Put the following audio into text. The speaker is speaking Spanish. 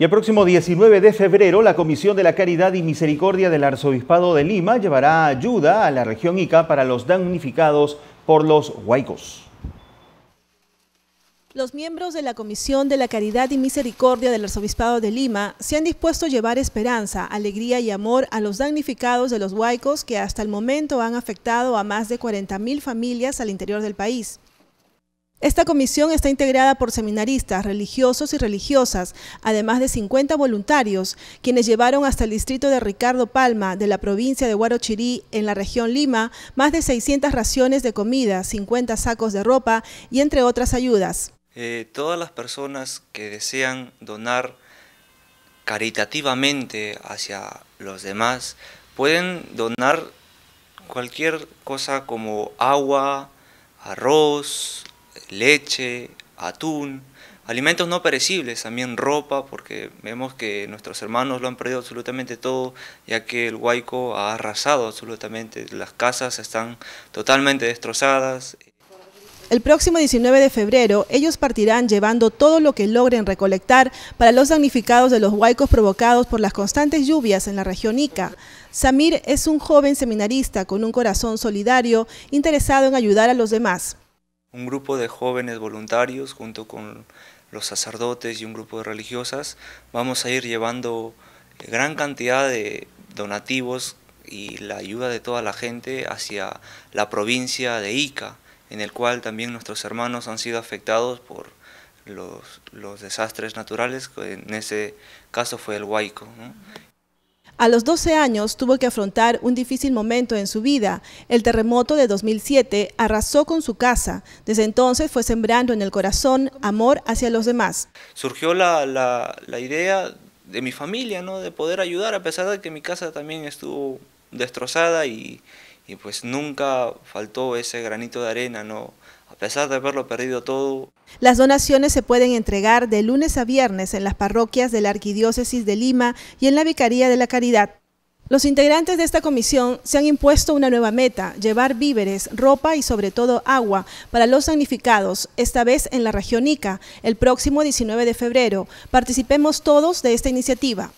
Y el próximo 19 de febrero, la Comisión de la Caridad y Misericordia del Arzobispado de Lima llevará ayuda a la región Ica para los damnificados por los huaicos. Los miembros de la Comisión de la Caridad y Misericordia del Arzobispado de Lima se han dispuesto a llevar esperanza, alegría y amor a los damnificados de los huaicos que hasta el momento han afectado a más de 40.000 familias al interior del país. Esta comisión está integrada por seminaristas, religiosos y religiosas, además de 50 voluntarios, quienes llevaron hasta el distrito de Ricardo Palma, de la provincia de Huarochirí, en la región Lima, más de 600 raciones de comida, 50 sacos de ropa y entre otras ayudas. Eh, todas las personas que desean donar caritativamente hacia los demás pueden donar cualquier cosa como agua, arroz, leche, atún, alimentos no perecibles, también ropa, porque vemos que nuestros hermanos lo han perdido absolutamente todo, ya que el huaico ha arrasado absolutamente, las casas están totalmente destrozadas. El próximo 19 de febrero, ellos partirán llevando todo lo que logren recolectar para los damnificados de los huaicos provocados por las constantes lluvias en la región Ica. Samir es un joven seminarista con un corazón solidario, interesado en ayudar a los demás un grupo de jóvenes voluntarios junto con los sacerdotes y un grupo de religiosas vamos a ir llevando gran cantidad de donativos y la ayuda de toda la gente hacia la provincia de Ica, en el cual también nuestros hermanos han sido afectados por los, desastres naturales, en ese caso fue el Huayco. A los 12 años tuvo que afrontar un difícil momento en su vida. El terremoto de 2007 arrasó con su casa. Desde entonces fue sembrando en el corazón amor hacia los demás. Surgió la, idea de mi familia, ¿no? de poder ayudar, a pesar de que mi casa también estuvo destrozada y, y pues nunca faltó ese granito de arena, ¿no? a pesar de haberlo perdido todo. Las donaciones se pueden entregar de lunes a viernes en las parroquias de la Arquidiócesis de Lima y en la Vicaría de la Caridad. Los integrantes de esta comisión se han impuesto una nueva meta, llevar víveres, ropa y sobre todo agua para los significados, esta vez en la región Ica, el próximo 19 de febrero. Participemos todos de esta iniciativa.